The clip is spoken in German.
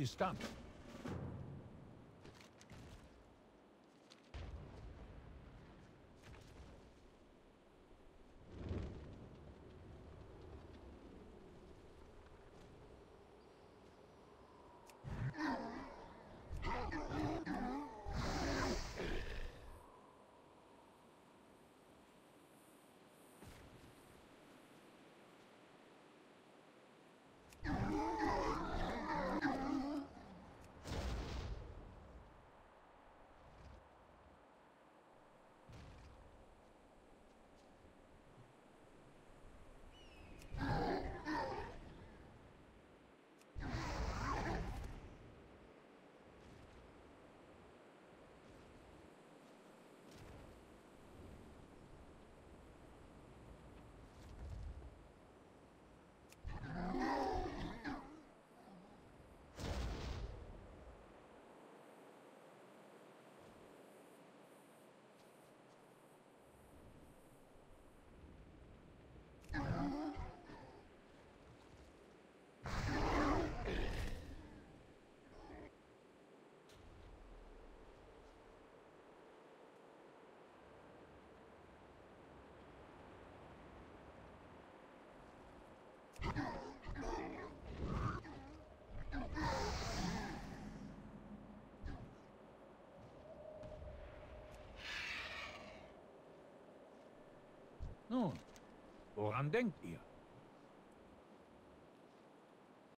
You stumped. Nun, woran denkt ihr?